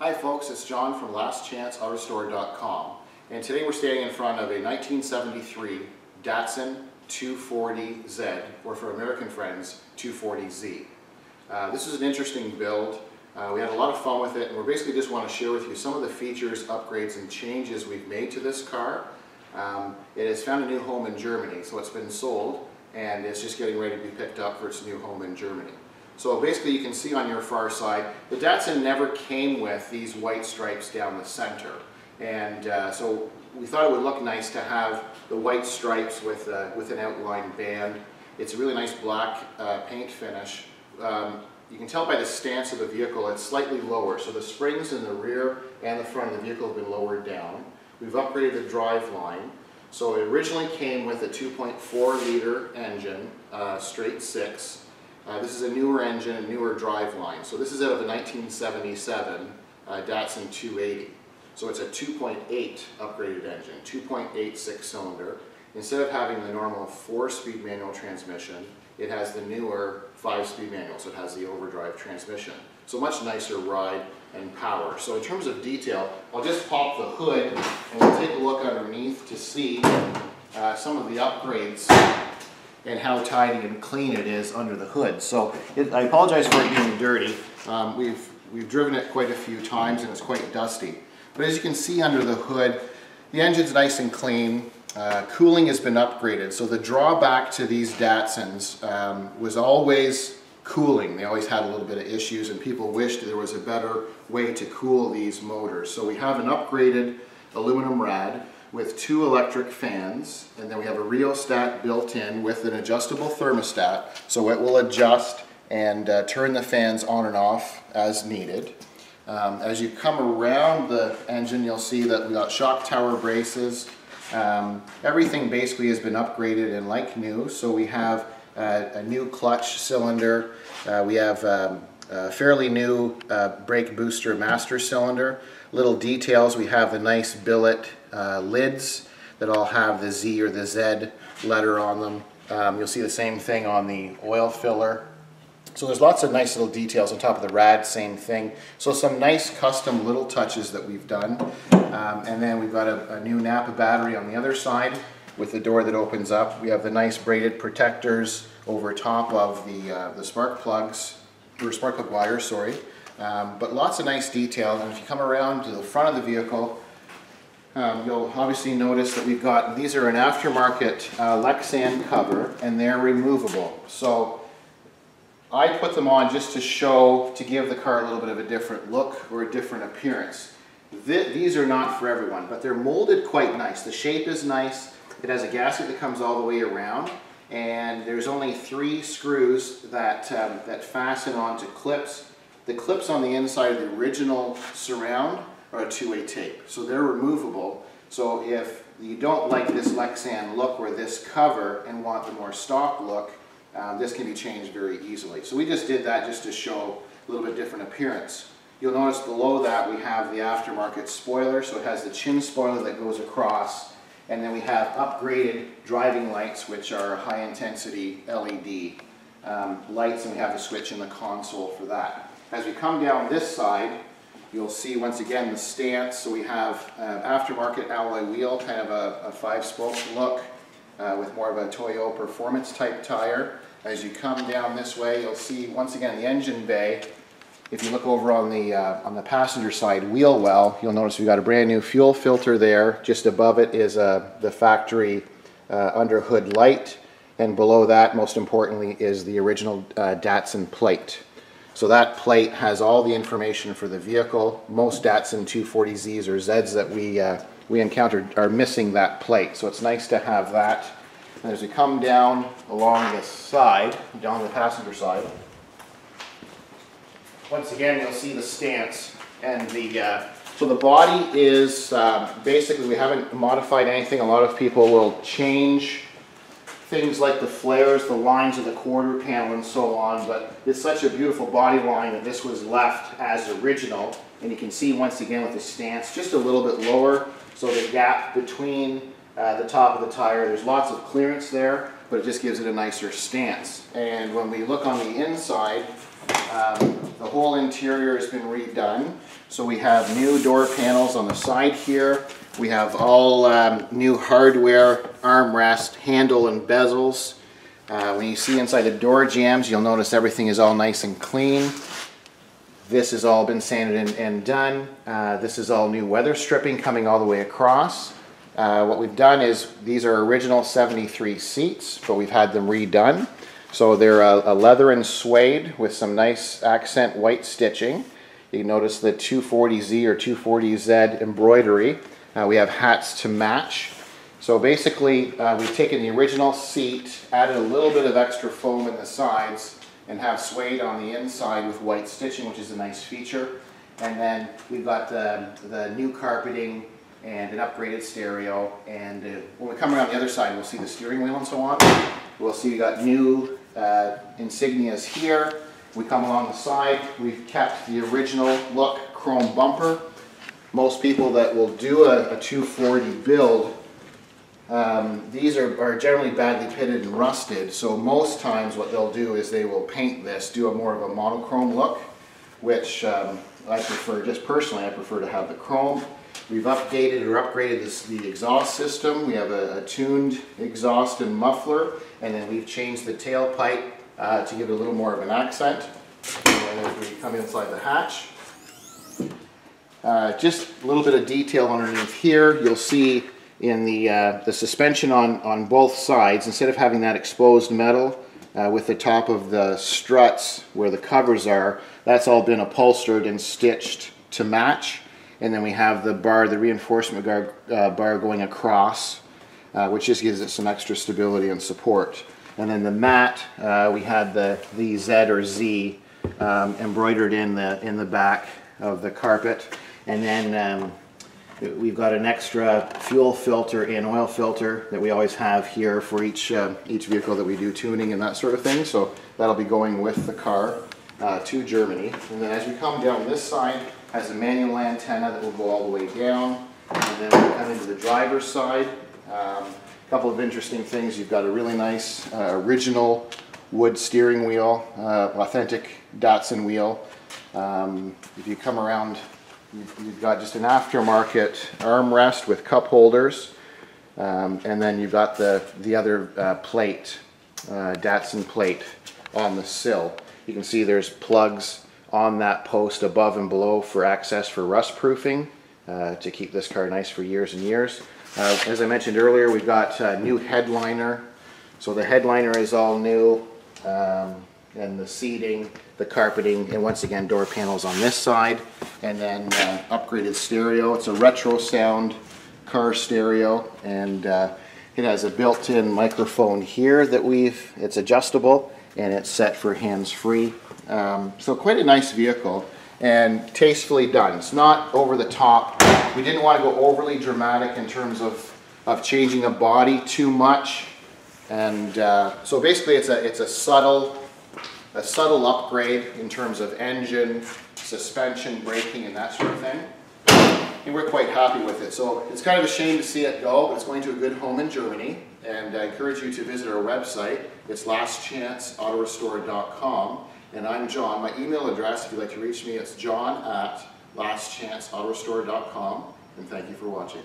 Hi folks, it's John from LastChanceAutoRestore.com and today we're standing in front of a 1973 Datsun 240Z, or for American friends, 240Z. Uh, this is an interesting build. Uh, we had a lot of fun with it and we basically just want to share with you some of the features, upgrades, and changes we've made to this car. Um, it has found a new home in Germany, so it's been sold and it's just getting ready to be picked up for its new home in Germany. So basically you can see on your far side, the Datsun never came with these white stripes down the center. And uh, so we thought it would look nice to have the white stripes with, uh, with an outline band. It's a really nice black uh, paint finish. Um, you can tell by the stance of the vehicle it's slightly lower. So the springs in the rear and the front of the vehicle have been lowered down. We've upgraded the drive line. So it originally came with a 2.4 liter engine, uh, straight six. Uh, this is a newer engine, a newer drive line. So this is out of the 1977 uh, Datsun 280. So it's a 2.8 upgraded engine, 2.8 six-cylinder. Instead of having the normal four-speed manual transmission, it has the newer five-speed manual, so it has the overdrive transmission. So much nicer ride and power. So in terms of detail, I'll just pop the hood and we'll take a look underneath to see uh, some of the upgrades and how tidy and clean it is under the hood. So it, I apologize for it being dirty. Um, we've, we've driven it quite a few times and it's quite dusty. But as you can see under the hood, the engine's nice and clean. Uh, cooling has been upgraded. So the drawback to these Datsuns um, was always cooling. They always had a little bit of issues and people wished there was a better way to cool these motors. So we have an upgraded aluminum rad with two electric fans, and then we have a rheostat built in with an adjustable thermostat, so it will adjust and uh, turn the fans on and off as needed. Um, as you come around the engine, you'll see that we got shock tower braces. Um, everything basically has been upgraded and like new, so we have uh, a new clutch cylinder. Uh, we have um, a fairly new uh, brake booster master cylinder. Little details, we have the nice billet uh, lids that all have the Z or the Z letter on them. Um, you'll see the same thing on the oil filler. So there's lots of nice little details on top of the rad, same thing. So some nice custom little touches that we've done. Um, and then we've got a, a, new Napa battery on the other side with the door that opens up. We have the nice braided protectors over top of the, uh, the spark plugs, or spark plug wires, sorry. Um, but lots of nice detail. And if you come around to the front of the vehicle, um, you'll obviously notice that we've got, these are an aftermarket uh, Lexan cover and they're removable. So I put them on just to show, to give the car a little bit of a different look or a different appearance. Th these are not for everyone, but they're molded quite nice. The shape is nice. It has a gasket that comes all the way around and there's only three screws that, um, that fasten onto clips. The clips on the inside of the original surround are a two-way tape. So they're removable. So if you don't like this Lexan look or this cover and want the more stock look, um, this can be changed very easily. So we just did that just to show a little bit different appearance. You'll notice below that we have the aftermarket spoiler, so it has the chin spoiler that goes across, and then we have upgraded driving lights, which are high intensity LED um, lights, and we have a switch in the console for that. As we come down this side, You'll see once again the stance. So we have uh, aftermarket alloy wheel, kind of a, a five-spoke look uh, with more of a Toyo performance type tire. As you come down this way, you'll see once again the engine bay. If you look over on the uh, on the passenger side wheel well, you'll notice we've got a brand new fuel filter there. Just above it is uh, the factory uh, under hood light, and below that, most importantly, is the original uh, Datsun plate. So that plate has all the information for the vehicle. Most Datsun 240Zs or Zs that we, uh, we encountered are missing that plate. So it's nice to have that. And as we come down along the side, down the passenger side, once again you'll see the stance and the, uh, so the body is, uh, basically we haven't modified anything. A lot of people will change things like the flares, the lines of the quarter panel and so on, but it's such a beautiful body line that this was left as original. And you can see once again with the stance just a little bit lower, so the gap between uh, the top of the tire, there's lots of clearance there, but it just gives it a nicer stance. And when we look on the inside, Um, the whole interior has been redone. So we have new door panels on the side here. We have all um, new hardware, armrest, handle and bezels. Uh, when you see inside the door jambs, you'll notice everything is all nice and clean. This has all been sanded and, and done. Uh, this is all new weather stripping coming all the way across. Uh, what we've done is, these are original 73 seats, but we've had them redone. So they're a, a leather and suede with some nice accent white stitching. You notice the 240Z or 240Z embroidery. Uh, we have hats to match. So basically, uh, we've taken the original seat, added a little bit of extra foam in the sides, and have suede on the inside with white stitching, which is a nice feature. And then we've got the, the new carpeting and an upgraded stereo. And uh, when we come around the other side, we'll see the steering wheel and so on. We'll see we got new uh, insignias here. We come along the side, we've kept the original look chrome bumper. Most people that will do a, a 240 build um, these are, are, generally badly pitted and rusted, so most times what they'll do is they will paint this, do a more of a monochrome look, which um, I prefer, just personally, I prefer to have the chrome. We've updated or upgraded this, the exhaust system. We have a, a, tuned exhaust and muffler, and then we've changed the tailpipe uh, to give it a little more of an accent. And as we come inside the hatch, uh, just a little bit of detail underneath here. You'll see in the, uh, the suspension on, on both sides, instead of having that exposed metal uh, with the top of the struts where the covers are, that's all been upholstered and stitched to match. And then we have the bar, the reinforcement bar, uh, bar going across, uh, which just gives it some extra stability and support. And then the mat, uh, we had the, the Z or Z um, embroidered in the, in the back of the carpet. And then um, We've got an extra fuel filter and oil filter that we always have here for each, uh, each vehicle that we do tuning and that sort of thing. So that'll be going with the car uh, to Germany. And then as we come down this side, has a manual antenna that will go all the way down. And then we come into the driver's side. A um, couple of interesting things. You've got a really nice uh, original wood steering wheel, uh, authentic Datsun wheel. Um, if you come around You've, got just an aftermarket armrest with cup holders. Um, and then you've got the, the other uh, plate, uh, Datsun plate on the sill. You can see there's plugs on that post above and below for access for rust proofing uh, to keep this car nice for years and years. Uh, as I mentioned earlier, we've got a new headliner. So the headliner is all new. Um, and the seating, the carpeting, and once again door panels on this side, and then uh, upgraded stereo. It's a retro sound car stereo, and uh, it has a built-in microphone here that we've, it's adjustable, and it's set for hands-free. Um, so quite a nice vehicle, and tastefully done. It's not over the top. We didn't want to go overly dramatic in terms of, of changing the body too much. And uh, so basically it's a, it's a subtle a subtle upgrade in terms of engine, suspension, braking, and that sort of thing. And we're quite happy with it. So it's kind of a shame to see it go, but it's going to a good home in Germany. And I encourage you to visit our website. It's lastchanceautorestore.com. And I'm John. My email address, if you'd like to reach me, it's john at lastchanceautorestore.com. And thank you for watching.